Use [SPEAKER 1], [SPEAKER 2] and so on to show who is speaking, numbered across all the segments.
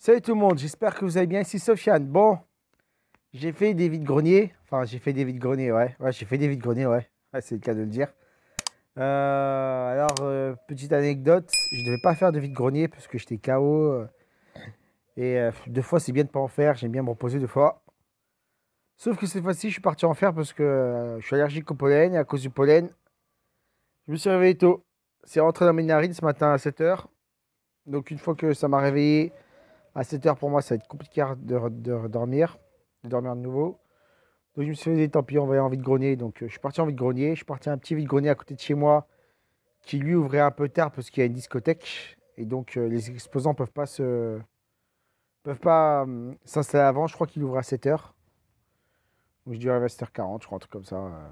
[SPEAKER 1] Salut tout le monde, j'espère que vous allez bien. Ici Sofiane. Bon, j'ai fait des vides greniers. Enfin, j'ai fait des vides greniers, ouais. Ouais, j'ai fait des vides greniers, ouais. ouais c'est le cas de le dire. Euh, alors, euh, petite anecdote, je ne devais pas faire de vide grenier parce que j'étais KO. et euh, deux fois, c'est bien de pas en faire. J'aime bien me reposer deux fois. Sauf que cette fois-ci, je suis parti en faire parce que je suis allergique au pollen. Et à cause du pollen, je me suis réveillé tôt. C'est rentré dans mes narines ce matin à 7h. Donc, une fois que ça m'a réveillé, à 7 heures pour moi, ça va être compliqué de, de dormir, de dormir de nouveau. Donc je me suis dit, tant pis, on va aller en vide-grenier. Donc euh, je suis parti en vide-grenier. Je suis parti à un petit vide-grenier à côté de chez moi qui lui ouvrait un peu tard parce qu'il y a une discothèque. Et donc euh, les exposants peuvent pas se peuvent pas euh, s'installer avant. Je crois qu'il ouvre à 7 heures. Donc je dirais à 7h40, je crois, un truc comme ça. euh.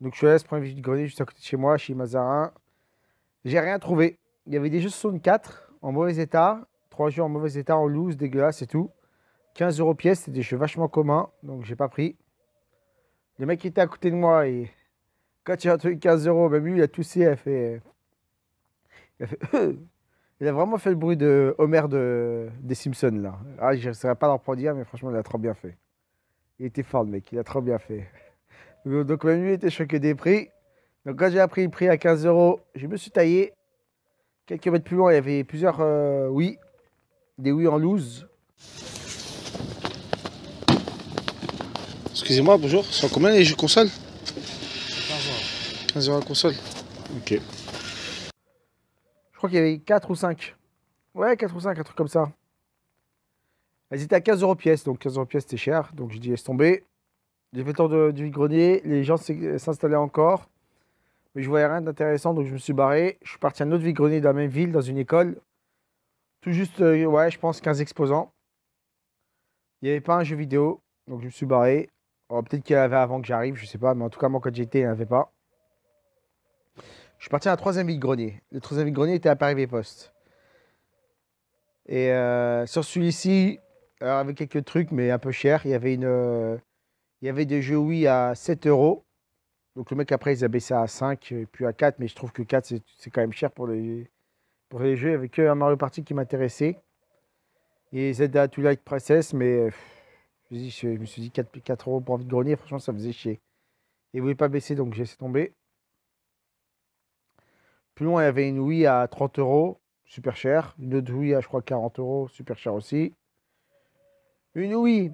[SPEAKER 1] Donc je suis allé à ce premier vide-grenier juste à côté de chez moi, chez Mazarin. J'ai rien trouvé. Il y avait des jeux 64 en mauvais état. Trois jeux en mauvais état, en loose, dégueulasse et tout. 15 euros pièce, c'est des jeux vachement communs, donc j'ai pas pris. Le mec qui était à côté de moi, et quand il a trouvé 15 euros, même lui, il a toussé, il a fait. Il a, fait il a vraiment fait le bruit de Homer de, des Simpsons, là. Ah, je ne saurais pas leur produire, mais franchement, il a trop bien fait. Il était fort, le mec, il a trop bien fait. Donc, même lui était choqué des prix. Donc, quand j'ai appris le prix à 15 euros, je me suis taillé. Quelques mètres plus loin, il y avait plusieurs euh, oui, des oui en loose.
[SPEAKER 2] Excusez-moi, bonjour. C'est combien les jeux console 15 euros la console. Ok.
[SPEAKER 1] Je crois qu'il y avait 4 ou 5. Ouais, 4 ou 5, un truc comme ça. Elles étaient à 15 euros pièce, donc 15 euros pièce c'était cher. Donc j'ai dit laisse tomber. J'ai fait le tour de- du grenier, les gens s'installaient encore. Mais je voyais rien d'intéressant, donc je me suis barré. Je suis parti à un autre vide-grenier dans la même ville, dans une école. Tout juste, euh, ouais, je pense 15 exposants. Il n'y avait pas un jeu vidéo, donc je me suis barré. Oh, Peut-être qu'il y en avait avant que j'arrive, je sais pas, mais en tout cas, moi, quand j'étais, il n'y en avait pas. Je suis parti à un troisième vide-grenier. Le troisième vide-grenier était à Paris-Poste. Et euh, sur celui-ci, avec quelques trucs, mais un peu cher, il y avait une, euh, il y avait des jeux Wii à 7 euros. Donc le mec après, ils a baissé à 5, et puis à 4, mais je trouve que 4, c'est quand même cher pour les, les jeux. Que un Mario Party qui m'intéressait. Et Zelda Twilight Princess, mais je, me suis dit 4, 4 euros pour un vide-grenier, franchement, ça faisait chier. Et ils ne voulaient pas baisser, donc j'ai laissé tomber. Plus loin, il y avait une Wii à 30 euros, super cher. Une autre Wii à, je crois, 40 euros, super cher aussi. Une Wii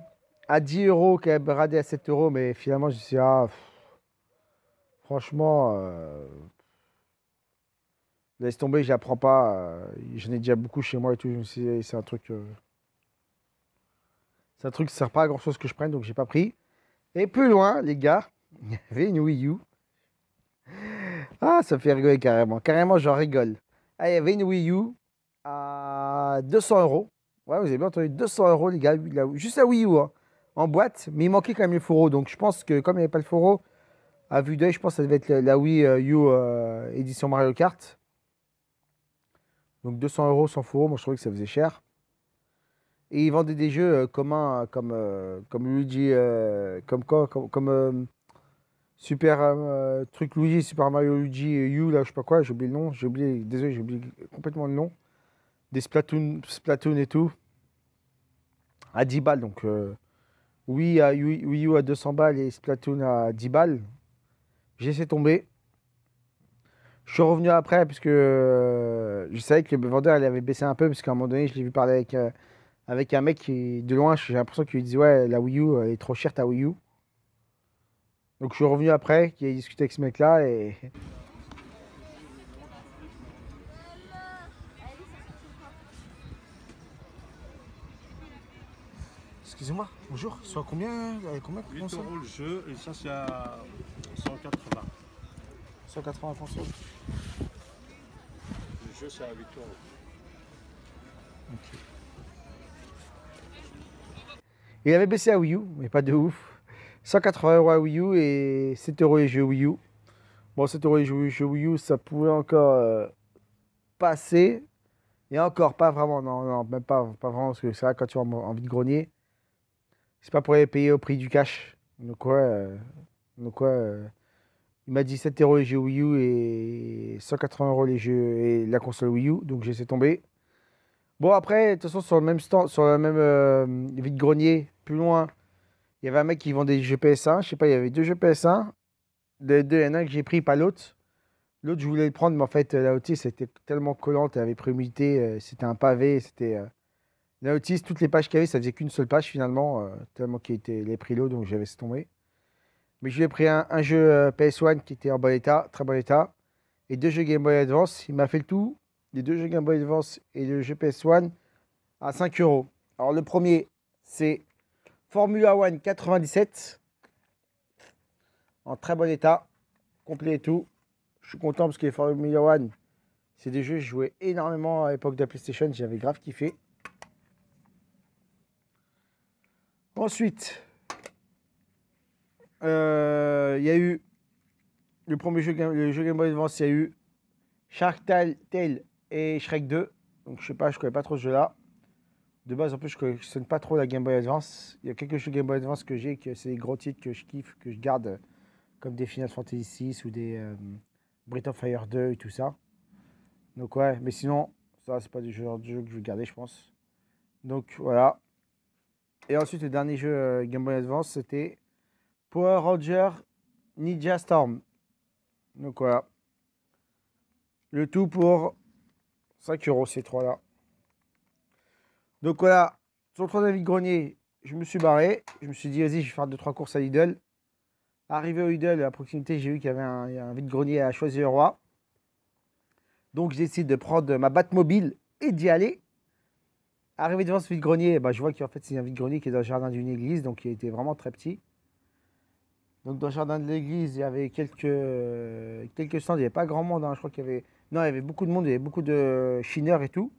[SPEAKER 1] à 10 euros, qui est bradée à 7 euros, mais finalement, je me suis dit, ah, franchement, euh, laisse tomber, je la prends pas. euh, J'en ai déjà beaucoup chez moi et tout. C'est un truc. euh, c'est un truc qui sert pas à grand chose que je prenne, donc j'ai pas pris. Et plus loin, les gars, il y avait une Wii U. Ah, ça fait rigoler carrément. Carrément, j'en rigole. Ah, il y avait une Wii U à 200 euros. Ouais, vous avez bien entendu, 200 euros, les gars. juste la Wii U, hein, en boîte. Mais il manquait quand même le fourreau. Donc, je pense que comme il n'y avait pas le fourreau, à vue d'œil, je pense que ça devait être la, Wii euh, U édition Mario Kart. Donc, 200 euros sans fourreau, moi, je trouvais que ça faisait cher. Et ils vendaient des jeux communs, euh, comme, euh, comme Luigi, euh, comme quoi, comme, Super truc Luigi, Super Mario Luigi U, là, je sais pas quoi, j'ai oublié le nom, j'ai oublié, désolé, j'ai oublié complètement le nom. Des Splatoon, Splatoon et tout. À 10 balles, donc Wii, à, Wii U à 200 balles et Splatoon à 10 balles. J'ai laissé tomber. Je suis revenu après, puisque euh, je savais que le vendeur il avait baissé un peu, parce qu'à un moment donné, je l'ai vu parler avec, euh, avec un mec qui, de loin, j'ai l'impression qu'il lui disait Ouais, la Wii U elle est trop chère ta Wii U. Donc je suis revenu après, qui a discuté avec ce mec-là et. Excusez-moi, bonjour, soit combien euh, Combien
[SPEAKER 3] 8
[SPEAKER 1] console
[SPEAKER 3] euros le jeu et ça c'est à 180.
[SPEAKER 1] 180 console.
[SPEAKER 3] Le jeu c'est à 8 euros.
[SPEAKER 1] Il avait baissé à Wii U, mais pas de ouf. 180 euros à Wii U et 7 euros les jeux Wii U. Bon, 7 euros les jeux Wii U, ça pouvait encore euh, passer. Et encore, pas vraiment, non, non, même pas, pas vraiment, parce que c'est vrai, quand tu as envie de grenier, c'est pas pour les payer au prix du cash. Donc, ouais, euh, donc, ouais euh, il m'a dit 7 euros les jeux Wii U et 180 euros les jeux et la console Wii U, donc j'ai laissé tomber. Bon, après, de toute façon, sur le même stand, sur le même euh, vide-grenier, plus loin, il y avait un mec qui vendait des jeux PS1. Je sais pas, il y avait deux jeux PS1. De deux, il y en a un que j'ai pris, pas l'autre. L'autre, je voulais le prendre, mais en fait, la Otis était tellement collante, elle avait pris humidité, euh, c'était un pavé, c'était. euh, la Otis, toutes les pages qu'il y avait, ça faisait qu'une seule page finalement, euh, tellement qu'il était les pris l'eau, donc j'avais tomber. Mais je lui ai pris un, jeu euh, PS1 qui était en bon état, très bon état, et deux jeux Game Boy Advance. Il m'a fait le tout, les deux jeux Game Boy Advance et le jeu PS1 à 5 euros. Alors le premier, c'est Formula One 97, en très bon état, complet et tout. Je suis content parce que les Formula One, c'est des jeux que je jouais énormément à l'époque de la PlayStation, j'avais grave kiffé. Ensuite, euh, il y a eu le premier jeu, Game- le jeu Game Boy Advance, il y a eu Shark Tale, et Shrek 2. Donc je sais pas, je connais pas trop ce jeu-là. De base, en plus, je collectionne pas trop la Game Boy Advance. Il y a quelques jeux Game Boy Advance que j'ai, que c'est des gros titres que je kiffe, que je garde, euh, comme des Final Fantasy 6 ou des euh, of Fire 2 et tout ça. Donc ouais, mais sinon, ça, c'est pas du genre de jeu que je vais garder, je pense. Donc voilà. Et ensuite, le dernier jeu euh, Game Boy Advance, c'était Power Ranger Ninja Storm. Donc voilà. Le tout pour 5 euros, ces trois-là. Donc voilà, sur le troisième vide-grenier, je me suis barré. Je me suis dit, vas-y, je vais faire 2-3 courses à Lidl. Arrivé au Lidl, à proximité, j'ai vu qu'il y avait un, vide-grenier à choisir le roi. Donc décidé de prendre ma Batmobile et d'y aller. Arrivé devant ce vide-grenier, bah, je vois qu'en fait c'est un vide-grenier qui est dans le jardin d'une église, donc il était vraiment très petit. Donc dans le jardin de l'église, il y avait quelques, euh, quelques stands, il n'y avait pas grand monde, hein. je crois qu'il y avait... Non, il y avait beaucoup de monde, il y avait beaucoup de chineurs et tout.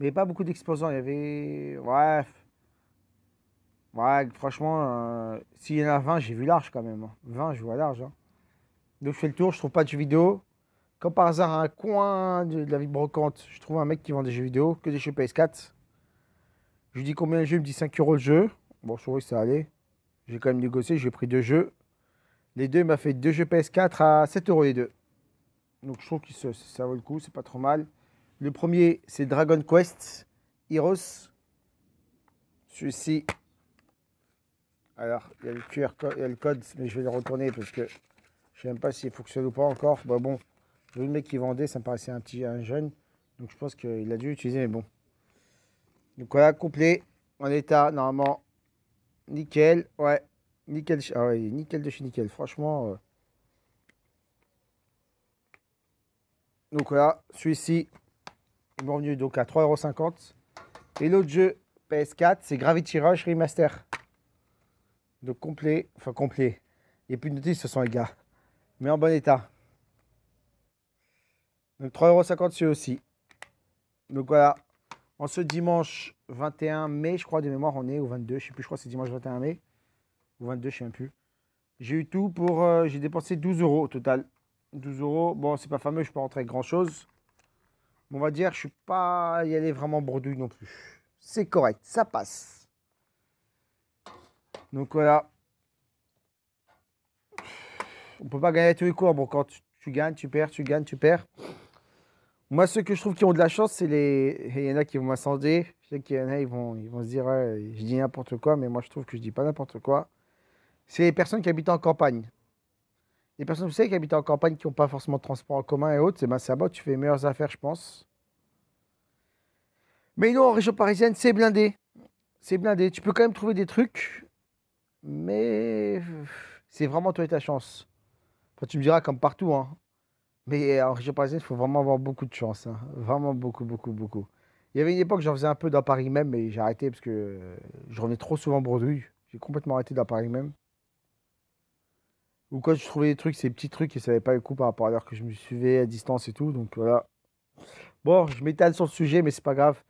[SPEAKER 1] Mais pas beaucoup d'exposants, il y avait... Ouais, ouais franchement, euh, s'il y en a 20, j'ai vu large quand même. hein. 20, je vois large. hein. Donc je fais le tour, je trouve pas de jeux vidéo. Comme par hasard, à un coin de, de la ville brocante, je trouve un mec qui vend des jeux vidéo, que des jeux PS4. Je lui dis combien le jeu, il me dit 5 euros le jeu. Bon, je trouvais que ça allait. J'ai quand même négocié, j'ai pris deux jeux. Les deux, m'a fait deux jeux PS4 à 7 euros les deux. Donc je trouve que ça, vaut le coup, c'est pas trop mal. Le premier, c'est Dragon Quest Heroes. Celui-ci. Alors, il y a le QR code, le code, mais je vais le retourner parce que je sais même pas s'il fonctionne ou pas encore. Bah bon, le mec qui vendait, ça me paraissait un petit un jeune. Donc je pense qu'il a dû l'utiliser, mais bon. Donc voilà, complet, en état, normalement, nickel. Ouais, nickel. Ah ouais, nickel de chez nickel. Franchement. euh. Donc voilà, celui-ci, il revenu donc à 3,50€. Et l'autre jeu PS4, c'est Gravity Rush Remaster. Donc complet, enfin complet. Il n'y a plus de notice, ce sont les gars. Mais en bon état. Donc 3,50€ celui aussi. Donc voilà. En ce dimanche 21 mai, je crois de mémoire, on est au 22. Je sais plus, je crois que c'est dimanche 21 mai. Ou 22, je sais même plus. J'ai eu tout pour. euh, j'ai dépensé 12 euros au total. 12 euros. Bon, c'est pas fameux, je peux rentrer avec grand chose. On va dire, je suis pas y aller vraiment bredouille non plus. C'est correct, ça passe. Donc voilà. On peut pas gagner à tous les cours. Bon, quand tu, gagnes, tu perds, tu gagnes, tu perds. Moi, ceux que je trouve qui ont de la chance, c'est les. Il y en a qui vont m'assender. Je sais qu'il y en a, ils vont, ils vont se dire, je dis n'importe quoi, mais moi, je trouve que je dis pas n'importe quoi. C'est les personnes qui habitent en campagne. Les personnes, vous savez, qui habitent en campagne, qui n'ont pas forcément de transport en commun et autres, c'est ben, là-bas tu fais les meilleures affaires, je pense. Mais non, en région parisienne, c'est blindé. C'est blindé. Tu peux quand même trouver des trucs, mais c'est vraiment toi et ta chance. Enfin, tu me diras comme partout, hein. Mais en région parisienne, il faut vraiment avoir beaucoup de chance. hein. Vraiment beaucoup, beaucoup, beaucoup. Il y avait une époque, j'en faisais un peu dans Paris même, mais j'ai arrêté parce que je revenais trop souvent bredouille. J'ai complètement arrêté dans Paris même. Ou quand je trouvais des trucs, ces petits trucs, et ça n'avait pas le coup par rapport à l'heure que je me suivais à distance et tout. Donc voilà. Bon, je m'étale sur le sujet, mais c'est pas grave.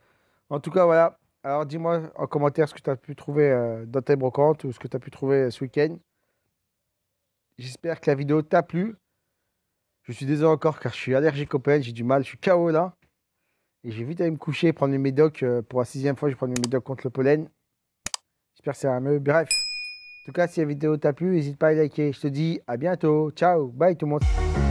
[SPEAKER 1] En tout cas, voilà. Alors dis-moi en commentaire ce que tu as pu trouver euh, dans tes brocantes ou ce que tu as pu trouver euh, ce week-end. J'espère que la vidéo t'a plu. Je suis désolé encore car je suis allergique au pollen, j'ai du mal, je suis KO là. Et j'ai vite aller me coucher, prendre mes médocs. euh, pour la sixième fois, je vais prendre mes médocs contre le pollen. J'espère que ça va mieux. Bref. En tout cas, si la vidéo t'a plu, n'hésite pas à liker. Je te dis à bientôt. Ciao. Bye tout le monde.